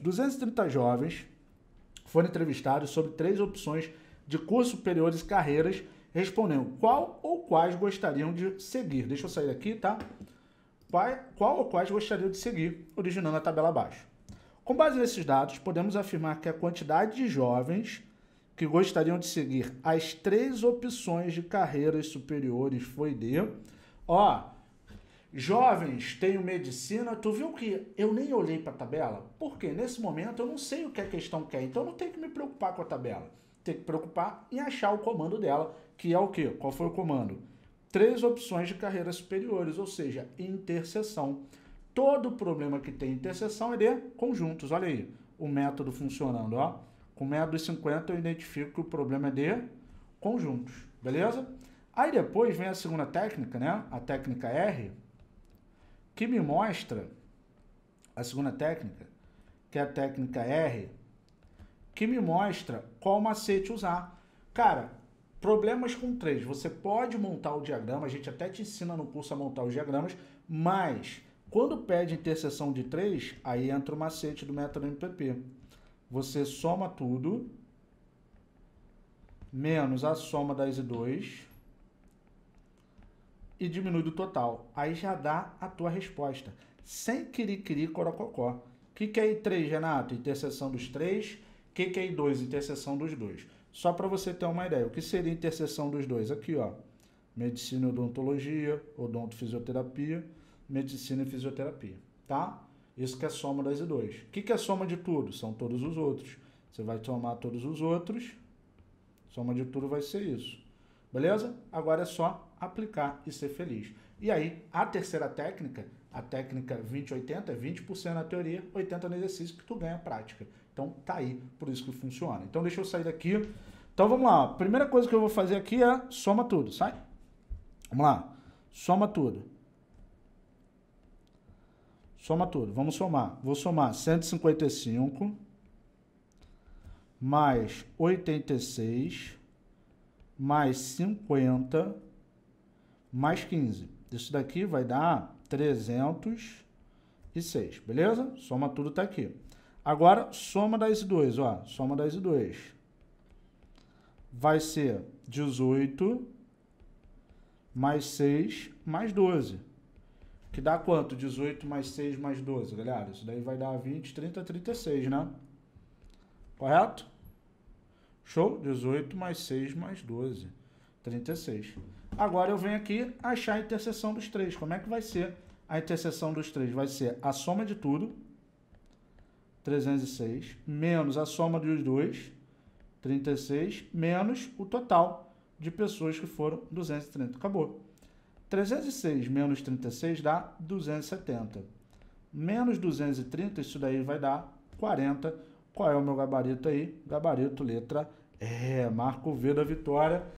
230 jovens foram entrevistados sobre três opções de cursos superiores e carreiras, respondendo qual ou quais gostariam de seguir. Deixa eu sair aqui, tá? Qual ou quais gostariam de seguir, originando a tabela abaixo. Com base nesses dados, podemos afirmar que a quantidade de jovens que gostariam de seguir as três opções de carreiras superiores foi de. Ó, jovens, tenho medicina. Tu viu que eu nem olhei para a tabela? Porque nesse momento eu não sei o que a questão quer, então eu não tenho que me preocupar com a tabela. Tenho que preocupar em achar o comando dela, que é o quê? Qual foi o comando? Três opções de carreiras superiores, ou seja, interseção. Todo problema que tem interseção é de conjuntos. Olha aí, o método funcionando, ó. Com método 50 eu identifico que o problema é de conjuntos, beleza? Aí depois vem a segunda técnica, né? A técnica R, que me mostra a segunda técnica, que é a técnica R, que me mostra qual macete usar. Cara, problemas com três. Você pode montar o diagrama, a gente até te ensina no curso a montar os diagramas, mas quando pede interseção de três, aí entra o macete do método MPP você soma tudo, menos a soma das I2 e diminui do total. Aí já dá a tua resposta. Sem querer corococó. O que, que é I3, Renato? Interseção dos três. O que, que é I2? Interseção dos dois. Só para você ter uma ideia. O que seria interseção dos dois? Aqui, ó. Medicina e odontologia, odontofisioterapia, medicina e fisioterapia. Tá? Isso que é soma das I2. O que, que é soma de tudo? São todos os outros. Você vai somar todos os outros, soma de tudo vai ser isso. Beleza? Agora é só aplicar e ser feliz. E aí, a terceira técnica, a técnica 20-80, é 20% na teoria, 80% no exercício, que tu ganha prática. Então, tá aí, por isso que funciona. Então, deixa eu sair daqui. Então, vamos lá. Primeira coisa que eu vou fazer aqui é soma tudo, sai? Vamos lá. Soma tudo. Soma tudo. Vamos somar. Vou somar 155 mais 86 mais 50 mais 15. Isso daqui vai dar 306, beleza? Soma tudo tá aqui. Agora, soma das 2, ó. Soma das 2. Vai ser 18 mais 6 mais 12. Que dá quanto? 18 mais 6 mais 12, galera. Isso daí vai dar 20, 30, 36, né? Correto? Show? 18 mais 6 mais 12. 36. Agora eu venho aqui achar a interseção dos três. Como é que vai ser a interseção dos três? Vai ser a soma de tudo, 306, menos a soma dos dois, 36, menos o total de pessoas que foram 230. Acabou. 306 menos 36 dá 270. Menos 230, isso daí vai dar 40. Qual é o meu gabarito aí? Gabarito letra E. Marco V da vitória.